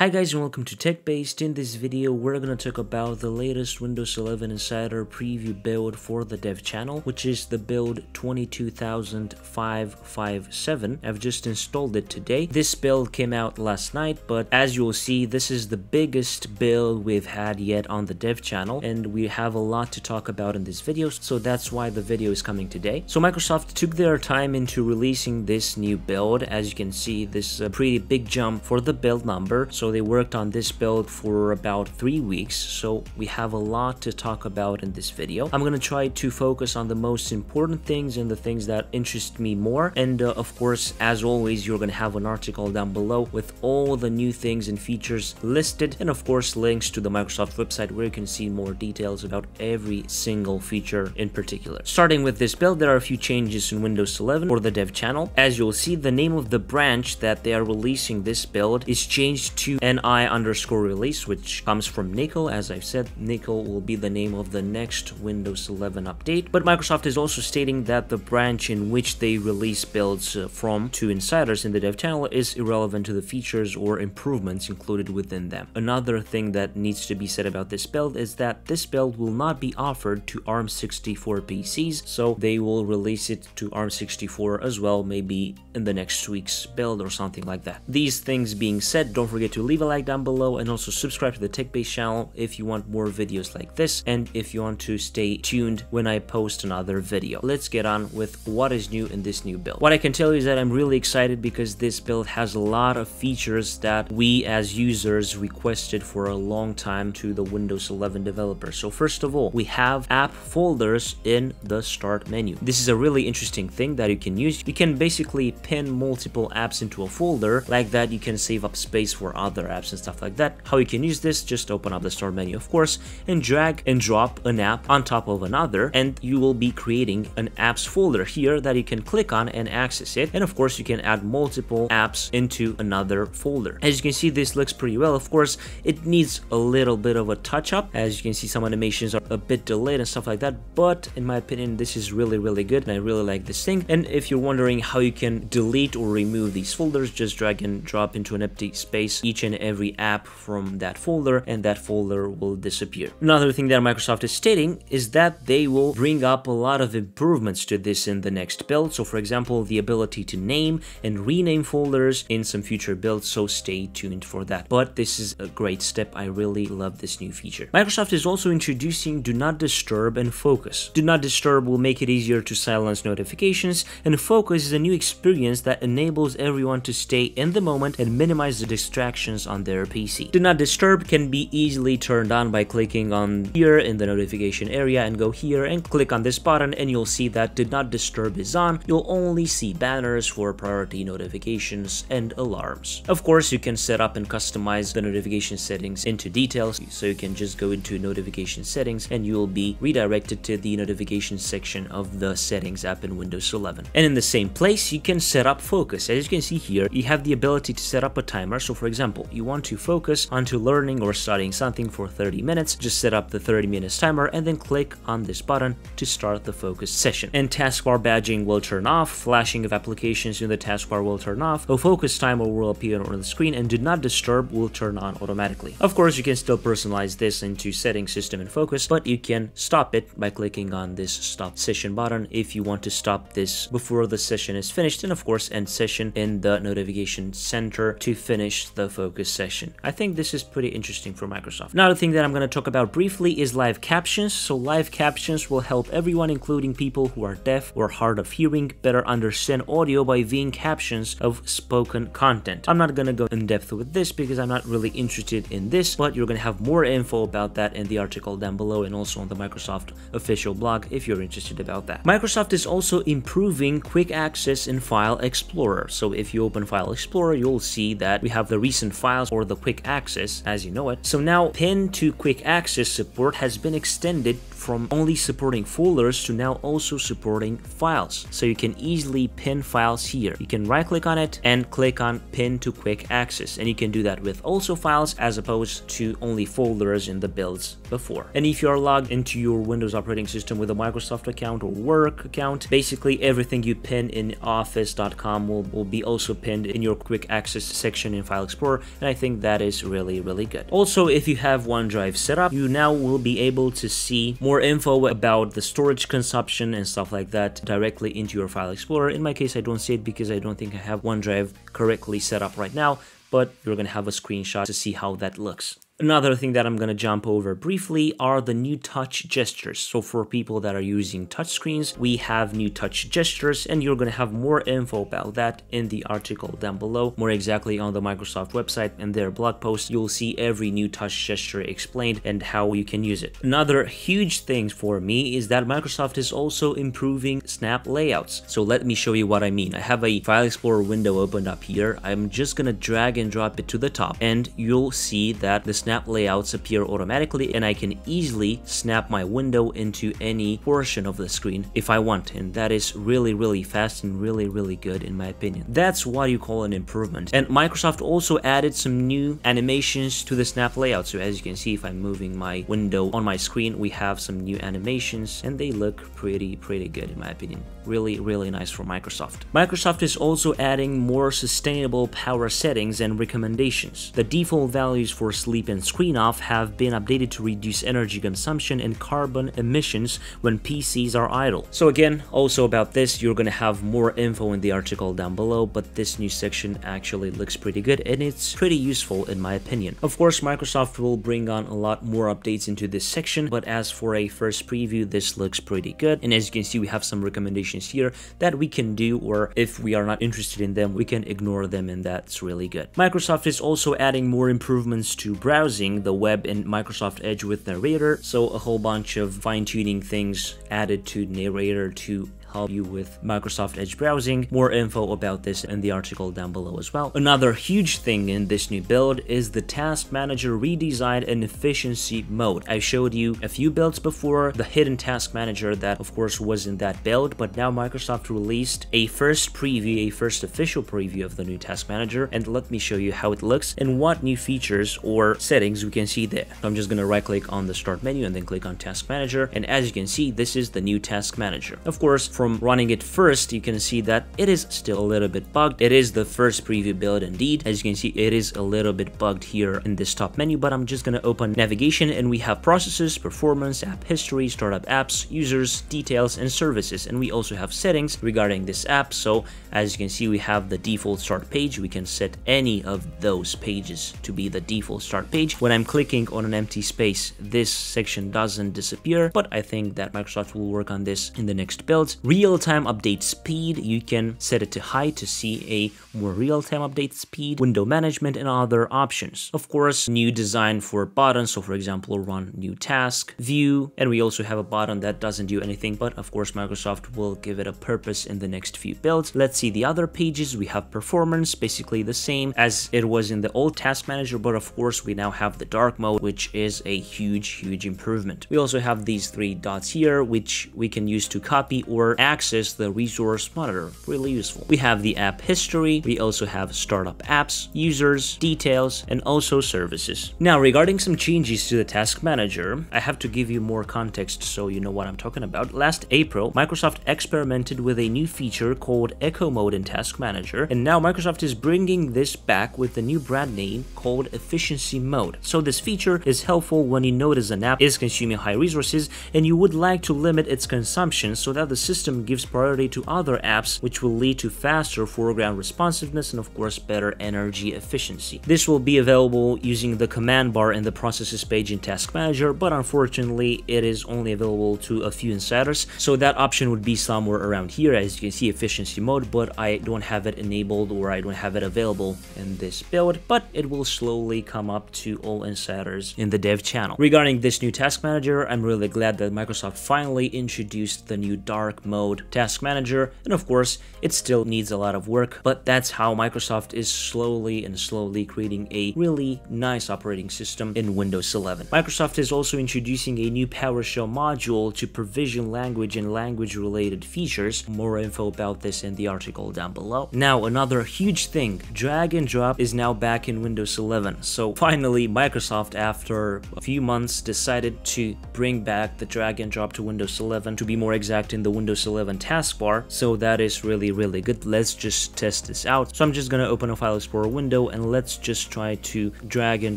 Hi guys and welcome to TechBased. In this video we're to talk about the latest Windows 11 Insider preview build for the dev channel which is the build 22557. I've just installed it today. This build came out last night but as you'll see this is the biggest build we've had yet on the dev channel and we have a lot to talk about in this video so that's why the video is coming today. So Microsoft took their time into releasing this new build. As you can see this is a pretty big jump for the build number so they worked on this build for about three weeks, so we have a lot to talk about in this video. I'm gonna try to focus on the most important things and the things that interest me more. And uh, of course, as always, you're gonna have an article down below with all the new things and features listed, and of course, links to the Microsoft website where you can see more details about every single feature in particular. Starting with this build, there are a few changes in Windows 11 for the dev channel. As you'll see, the name of the branch that they are releasing this build is changed to ni underscore release, which comes from Nickel. As I've said, Nickel will be the name of the next Windows 11 update. But Microsoft is also stating that the branch in which they release builds uh, from to insiders in the dev channel is irrelevant to the features or improvements included within them. Another thing that needs to be said about this build is that this build will not be offered to ARM64 PCs, so they will release it to ARM64 as well, maybe in the next week's build or something like that. These things being said, don't forget to leave a like down below and also subscribe to the TechBased channel if you want more videos like this and if you want to stay tuned when I post another video. Let's get on with what is new in this new build. What I can tell you is that I'm really excited because this build has a lot of features that we as users requested for a long time to the Windows 11 developers. So first of all, we have app folders in the start menu. This is a really interesting thing that you can use. You can basically pin multiple apps into a folder like that you can save up space for other other apps and stuff like that. How you can use this, just open up the store menu of course and drag and drop an app on top of another and you will be creating an apps folder here that you can click on and access it and of course you can add multiple apps into another folder. As you can see this looks pretty well of course it needs a little bit of a touch up as you can see some animations are a bit delayed and stuff like that but in my opinion this is really really good and I really like this thing and if you're wondering how you can delete or remove these folders just drag and drop into an empty space each and and every app from that folder and that folder will disappear. Another thing that Microsoft is stating is that they will bring up a lot of improvements to this in the next build. So for example, the ability to name and rename folders in some future builds, so stay tuned for that. But this is a great step. I really love this new feature. Microsoft is also introducing Do Not Disturb and Focus. Do Not Disturb will make it easier to silence notifications, and Focus is a new experience that enables everyone to stay in the moment and minimize the distractions on their PC. Do not disturb can be easily turned on by clicking on here in the notification area and go here and click on this button and you'll see that do not disturb is on. You'll only see banners for priority notifications and alarms. Of course, you can set up and customize the notification settings into details so you can just go into notification settings and you'll be redirected to the notification section of the settings app in Windows 11. And in the same place, you can set up focus. As you can see here, you have the ability to set up a timer. So for example, you want to focus onto learning or studying something for 30 minutes, just set up the 30 minutes timer and then click on this button to start the focus session. And taskbar badging will turn off, flashing of applications in the taskbar will turn off, a focus timer will appear on the screen, and do not disturb will turn on automatically. Of course, you can still personalize this into setting system and focus, but you can stop it by clicking on this stop session button if you want to stop this before the session is finished, and of course end session in the notification center to finish the focus focus session. I think this is pretty interesting for Microsoft. Another thing that I'm going to talk about briefly is live captions. So live captions will help everyone, including people who are deaf or hard of hearing, better understand audio by viewing captions of spoken content. I'm not going to go in depth with this because I'm not really interested in this, but you're going to have more info about that in the article down below and also on the Microsoft official blog if you're interested about that. Microsoft is also improving quick access in File Explorer. So if you open File Explorer, you'll see that we have the recent files or the quick access as you know it. So now pin to quick access support has been extended from only supporting folders to now also supporting files. So you can easily pin files here. You can right click on it and click on pin to quick access. And you can do that with also files as opposed to only folders in the builds before. And if you are logged into your Windows operating system with a Microsoft account or work account, basically everything you pin in office.com will, will be also pinned in your quick access section in File Explorer. And I think that is really, really good. Also, if you have OneDrive set up, you now will be able to see more info about the storage consumption and stuff like that directly into your File Explorer. In my case, I don't see it because I don't think I have OneDrive correctly set up right now, but you're to have a screenshot to see how that looks. Another thing that I'm going to jump over briefly are the new touch gestures. So for people that are using touchscreens, we have new touch gestures and you're going to have more info about that in the article down below, more exactly on the Microsoft website and their blog post. You'll see every new touch gesture explained and how you can use it. Another huge thing for me is that Microsoft is also improving snap layouts. So let me show you what I mean. I have a File Explorer window opened up here. I'm just going to drag and drop it to the top and you'll see that the snap snap layouts appear automatically and I can easily snap my window into any portion of the screen if I want and that is really really fast and really really good in my opinion. That's what you call an improvement and Microsoft also added some new animations to the snap layout so as you can see if I'm moving my window on my screen we have some new animations and they look pretty pretty good in my opinion. Really really nice for Microsoft. Microsoft is also adding more sustainable power settings and recommendations. The default values for sleep and and screen off have been updated to reduce energy consumption and carbon emissions when PCs are idle. So again, also about this, you're gonna have more info in the article down below, but this new section actually looks pretty good and it's pretty useful in my opinion. Of course, Microsoft will bring on a lot more updates into this section, but as for a first preview, this looks pretty good. And as you can see, we have some recommendations here that we can do, or if we are not interested in them, we can ignore them and that's really good. Microsoft is also adding more improvements to browsing the web in Microsoft Edge with Narrator, so a whole bunch of fine-tuning things added to Narrator to help you with Microsoft Edge browsing. More info about this in the article down below as well. Another huge thing in this new build is the Task Manager redesign and efficiency mode. I showed you a few builds before, the hidden Task Manager that of course was in that build, but now Microsoft released a first preview, a first official preview of the new Task Manager, and let me show you how it looks and what new features or settings we can see there. So I'm just gonna right click on the start menu and then click on Task Manager, and as you can see, this is the new Task Manager. Of course, from running it first, you can see that it is still a little bit bugged. It is the first preview build indeed. As you can see, it is a little bit bugged here in this top menu, but I'm just going to open navigation and we have processes, performance, app history, startup apps, users, details, and services. And we also have settings regarding this app. So as you can see, we have the default start page. We can set any of those pages to be the default start page. When I'm clicking on an empty space, this section doesn't disappear, but I think that Microsoft will work on this in the next builds. Real-time update speed, you can set it to high to see a more real-time update speed, window management, and other options. Of course, new design for buttons, so for example, run new task, view, and we also have a button that doesn't do anything, but of course, Microsoft will give it a purpose in the next few builds. Let's see the other pages. We have performance, basically the same as it was in the old task manager, but of course, we now have the dark mode, which is a huge, huge improvement. We also have these three dots here, which we can use to copy or access the resource monitor. Really useful. We have the app history. We also have startup apps, users, details, and also services. Now, regarding some changes to the task manager, I have to give you more context so you know what I'm talking about. Last April, Microsoft experimented with a new feature called Eco Mode in Task Manager, and now Microsoft is bringing this back with a new brand name called Efficiency Mode. So this feature is helpful when you notice an app is consuming high resources and you would like to limit its consumption so that the system system gives priority to other apps, which will lead to faster foreground responsiveness and of course better energy efficiency. This will be available using the command bar in the processes page in Task Manager, but unfortunately it is only available to a few insiders, so that option would be somewhere around here as you can see efficiency mode, but I don't have it enabled or I don't have it available in this build, but it will slowly come up to all insiders in the dev channel. Regarding this new Task Manager, I'm really glad that Microsoft finally introduced the new dark mode mode task manager, and of course, it still needs a lot of work, but that's how Microsoft is slowly and slowly creating a really nice operating system in Windows 11. Microsoft is also introducing a new PowerShell module to provision language and language related features. More info about this in the article down below. Now, another huge thing, drag and drop is now back in Windows 11. So finally, Microsoft, after a few months, decided to bring back the drag and drop to Windows 11 to be more exact in the Windows 11 taskbar. So that is really, really good. Let's just test this out. So I'm just gonna open a File Explorer window and let's just try to drag and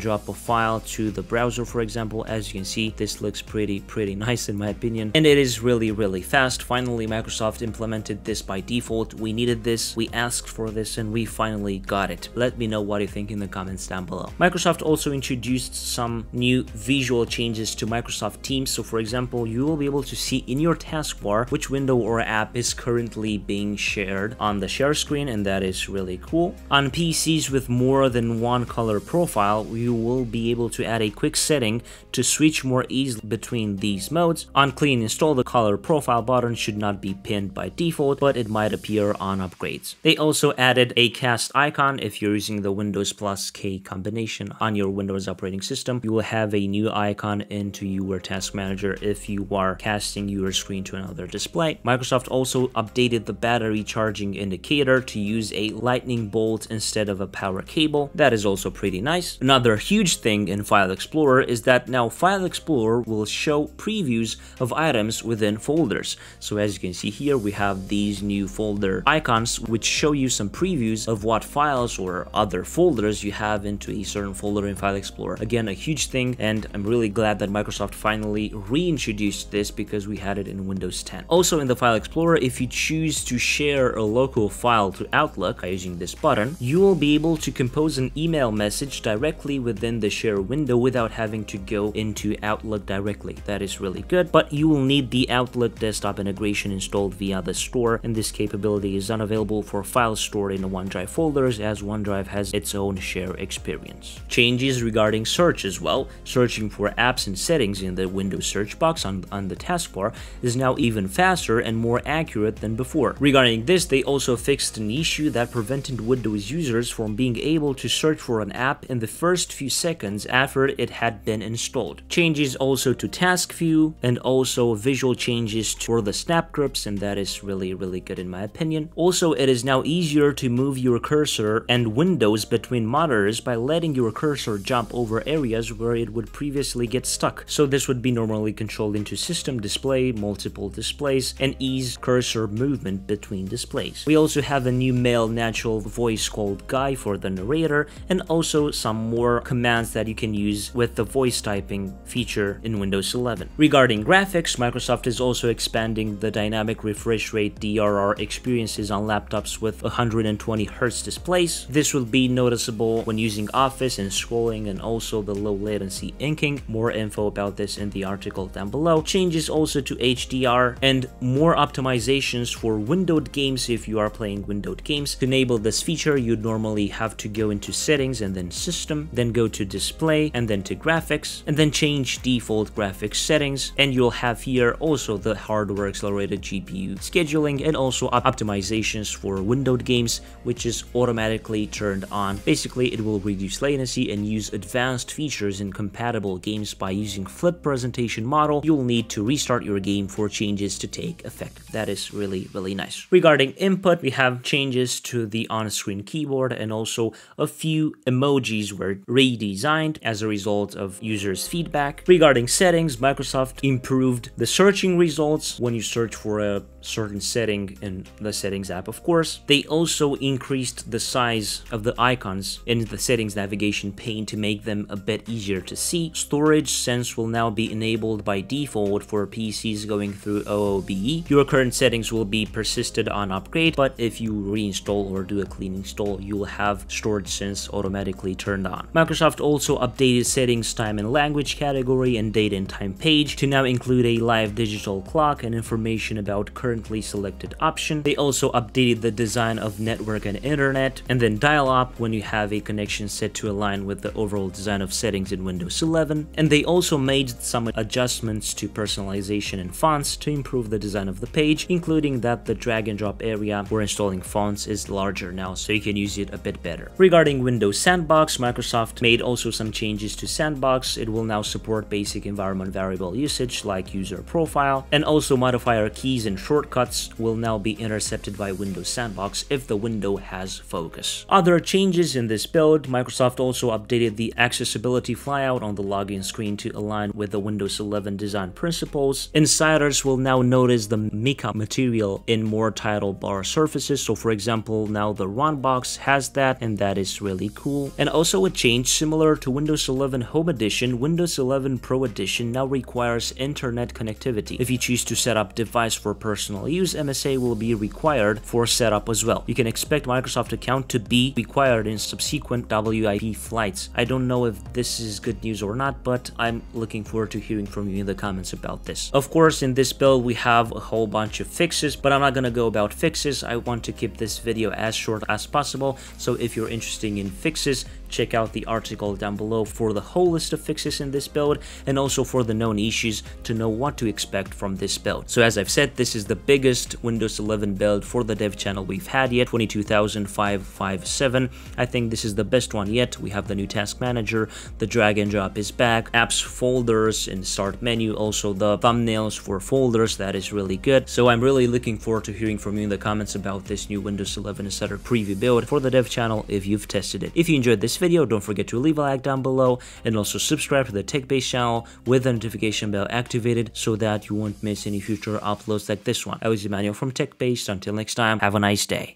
drop a file to the browser, for example. As you can see, this looks pretty, pretty nice in my opinion. And it is really, really fast. Finally, Microsoft implemented this by default. We needed this, we asked for this, and we finally got it. Let me know what you think in the comments down below. Microsoft also introduced some new visual changes to Microsoft Teams. So for example, you will be able to see in your taskbar which window or app is currently being shared on the share screen, and that is really cool. On PCs with more than one color profile, you will be able to add a quick setting to switch more easily between these modes. On clean install, the color profile button should not be pinned by default, but it might appear on upgrades. They also added a cast icon if you're using the Windows plus K combination on your Windows operating system. You will have a new icon into your task manager if you are casting your screen to another display. Microsoft also updated the battery charging indicator to use a lightning bolt instead of a power cable. That is also pretty nice. Another huge thing in File Explorer is that now File Explorer will show previews of items within folders. So as you can see here, we have these new folder icons which show you some previews of what files or other folders you have into a certain folder in File Explorer. Again, a huge thing and I'm really glad that Microsoft finally reintroduced this because we had it in Windows 10. Also in the File Explorer, if you choose to share a local file to Outlook by using this button, you will be able to compose an email message directly within the share window without having to go into Outlook directly. That is really good, but you will need the Outlook desktop integration installed via the store, and this capability is unavailable for files stored in OneDrive folders as OneDrive has its own share experience. Changes regarding search as well. Searching for apps and settings in the Windows search box on, on the taskbar is now even faster and more accurate than before. Regarding this, they also fixed an issue that prevented Windows users from being able to search for an app in the first few seconds after it had been installed. Changes also to task view and also visual changes for the snap groups and that is really really good in my opinion. Also it is now easier to move your cursor and windows between monitors by letting your cursor jump over areas where it would previously get stuck. So this would be normally controlled into system display, multiple displays, and ease cursor movement between displays. We also have a new male natural voice called Guy for the narrator and also some more commands that you can use with the voice typing feature in Windows 11. Regarding graphics, Microsoft is also expanding the dynamic refresh rate DRR experiences on laptops with 120Hz displays. This will be noticeable when using Office and scrolling and also the low latency inking. More info about this in the article down below. Changes also to HDR and more optimizations for windowed games if you are playing windowed games. To enable this feature, you'd normally have to go into settings and then system, then go to display and then to graphics, and then change default graphics settings. And you'll have here also the hardware accelerated GPU scheduling and also optimizations for windowed games, which is automatically turned on. Basically, it will reduce latency and use advanced features in compatible games by using flip presentation model. You'll need to restart your game for changes to take effect. That is really, really nice. Regarding input, we have changes to the on-screen keyboard and also a few emojis were redesigned as a result of users' feedback. Regarding settings, Microsoft improved the searching results when you search for a certain setting in the settings app of course. They also increased the size of the icons in the settings navigation pane to make them a bit easier to see. Storage sense will now be enabled by default for PCs going through OOBE. Your current settings will be persisted on upgrade, but if you reinstall or do a clean install, you will have storage sense automatically turned on. Microsoft also updated settings time and language category and date and time page to now include a live digital clock and information about currently selected option. They also updated the design of network and internet, and then dial-up when you have a connection set to align with the overall design of settings in Windows 11. And they also made some adjustments to personalization and fonts to improve the design of the page, including that the drag and drop area for installing fonts is larger now, so you can use it a bit better. Regarding Windows Sandbox, Microsoft made also some changes to Sandbox. It will now support basic environment variable usage like user profile, and also modifier keys and shortcuts will now be intercepted by Windows Sandbox if the window has focus. Other changes in this build, Microsoft also updated the accessibility flyout on the login screen to align with the Windows 11 design principles. Insiders will now notice the mica material in more title bar surfaces. So for example, now the Run box has that and that is really cool. And also a change similar to Windows 11 Home Edition, Windows 11 Pro Edition now requires internet connectivity. If you choose to set up device for personal use, MSA will be required for setup as well. You can expect Microsoft account to be required in subsequent WIP flights. I don't know if this is good news or not, but I'm looking forward to hearing from you in the comments about this. Of course, in this build, we have a whole bunch of fixes, but I'm not gonna go about fixes. I want to keep this video as short as possible. So if you're interested in fixes, check out the article down below for the whole list of fixes in this build and also for the known issues to know what to expect from this build. So as I've said, this is the biggest Windows 11 build for the dev channel we've had yet, 22,557. I think this is the best one yet. We have the new task manager, the drag and drop is back, apps folders in start menu, also the thumbnails for folders, that is really good. So I'm really looking forward to hearing from you in the comments about this new Windows 11 Insider preview build for the dev channel if you've tested it. If you enjoyed this video, video, don't forget to leave a like down below and also subscribe to the TechBased channel with the notification bell activated so that you won't miss any future uploads like this one. I was Emmanuel from TechBased. Until next time, have a nice day.